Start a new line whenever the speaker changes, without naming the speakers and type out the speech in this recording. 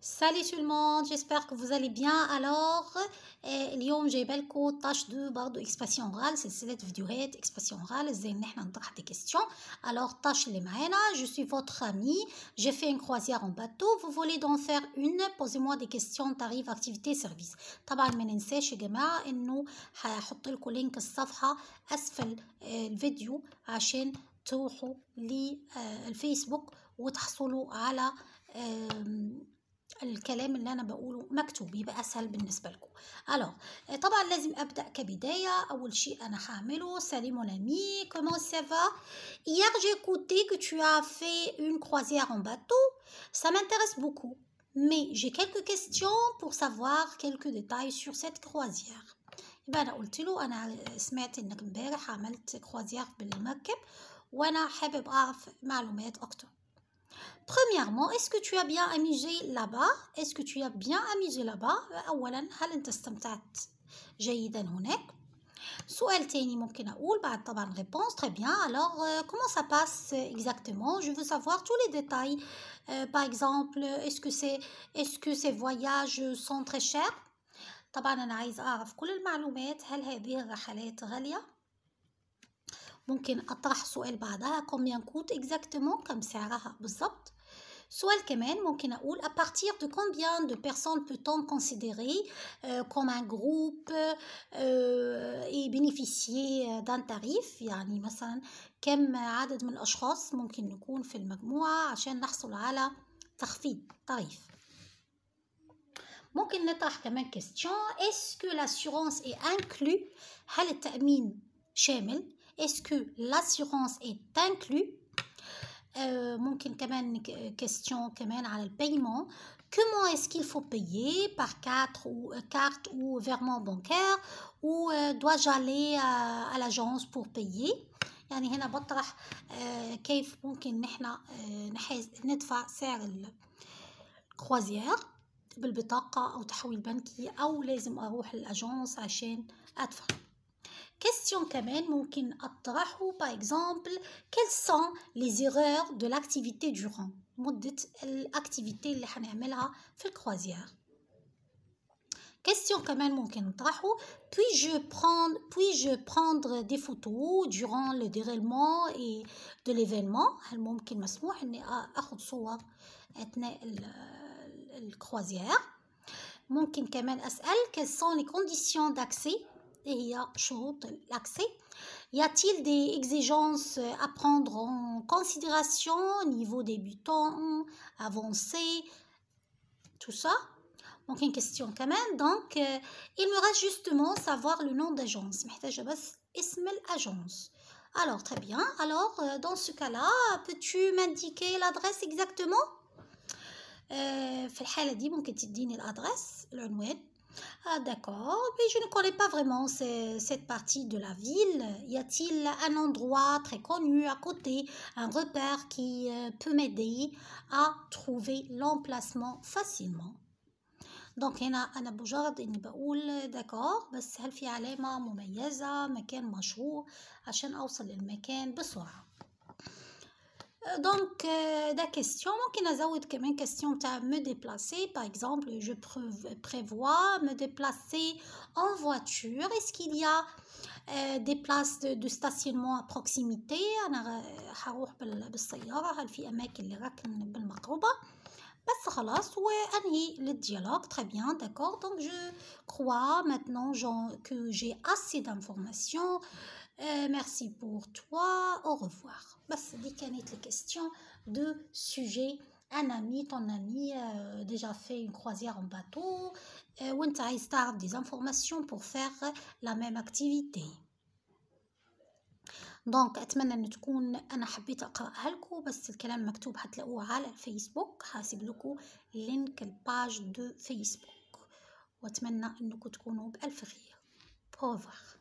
Salut tout le monde, j'espère que vous allez bien. Alors, اليوم جايبه لكم طاش دو برضو اكسباسيون اورال سلسله فيديوهات اكسباسيون اورال ازاي ان احنا نطرح دي كيستيون alors طاش اللي معانا je suis votre ami j'ai fait une croisière en bateau vous voulez d'en faire une posez-moi des questions tarif activité service طبعا ما ننساش يا جماعه انه هحط لكم لينك الصفحه اسفل الفيديو عشان تروحوا للفيسبوك وتحصلوا على الكلام اللي أنا بقوله مكتوب يبقى أسهل بالنسبة لكم. ألو طبعا لازم أبدأ كبداية. أول شيء أنا هعمله. سالي مون امي كومون سافا hier j'ai écouté que tu as fait une croisière en bateau. Ça m'intéresse beaucoup. Mais j'ai quelques questions pour savoir quelques détails sur cette croisière. يبقى أنا قلت له أنا سمعت إنك امبارح عملت كروازير بالمركب وأنا حابب أعرف معلومات أكتر. Premièrement, est-ce que tu as bien amusé là-bas Est-ce que tu as bien amusé là-bas أولا هل أنت استمتعت جيدا هناك سؤال تاني ممكن أقول بعد طبعا réponse très bien alors euh, comment ça passe exactement je veux savoir tous les détails euh, par exemple est-ce que c'est est-ce que ces voyages sont très chers طبعا أنا عايز أعرف كل المعلومات هل هذه الرحلات غالية ممكن أطرح سؤال بعدها combien coûte exactement كم سعرها بالضبط سؤال كمان ممكن أقول à partir de combien de personnes peut-on considérer euh, comme un groupe euh, et bénéficier d'un tarif يعني مثلا كم عدد من الأشخاص ممكن نكون في المجموعة عشان نحصل على تخفيض tarif ممكن نطرح كمان question est-ce que l'assurance est inclus هل التأمين شامل est-ce que l'assurance est inclus euh, ممكن كمان question كمان على البaiement comment est-ce qu'il faut payer par carte ou carte ou virement bancaire ou euh, dois-je aller à, à l'agence pour payer يعني هنا بطرح euh, كيف ممكن نحن ندفع سعر الكروازير بالبطاقة أو تحويل بنكي أو لازم أروح الأجانس عشان أدفع question كمان ممكن أطرحه par exemple quelles sont les erreurs de l'activité durant مدة الأكتيفيتي اللي هنعملها في الكروازير question كمان ممكن نطرحه puis-je prendre puis-je prendre des photos durant le déroulement et de l'événement هل ممكن مسموح إني أخذ صور أثناء الكروازير ممكن كمان أسأل quelles sont les conditions d'accès et شروط l'accès y a-t-il des exigences à prendre en considération niveau débutant avancé tout ça donc une question quand même donc euh, il me reste justement savoir le nom d'agence محتاجة بس اسم الagence alors très bien alors euh, dans ce cas-là peux-tu m'indiquer l'adresse exactement euh, في الحالة دي ممكن تديني الادرس العنوان Ah d'accord, mais je ne connais pas vraiment cette partie de la ville. Y a-t-il un endroit très connu à côté, un repère qui peut m'aider à trouver l'emplacement facilement دونك هنا انا بمجرد اني بقول داكور بس هل في علامة مميزة مكان مشهور عشان اوصل للمكان بسرعة Donc, euh, la question, ممكن أزود كمان question تاع me déplacer. Par exemple, je prévois me déplacer en voiture. Est-ce qu'il y a euh, des places de, de stationnement à proximité أنا هروح بالسيارة هل في أماكن لركن بالمقربة بس خلاص وأنهي للديالوج très bien d'accord donc je crois maintenant que j'ai assez d'informations Euh, merci pour toi, au revoir. بس دي كانت les questions de sujet un ami, ton ami euh, déjà fait une croisière en bateau euh, وانت عايز تعرف des informations pour faire la même activité. دونك اتمنى ان تكون انا حبيت اقراها لكم بس الكلام مكتوب هتلاقوه على الفيسبوك هسيب لكم لينك الباج دو فيسبوك واتمنى انكم تكونوا بالف خير. au revoir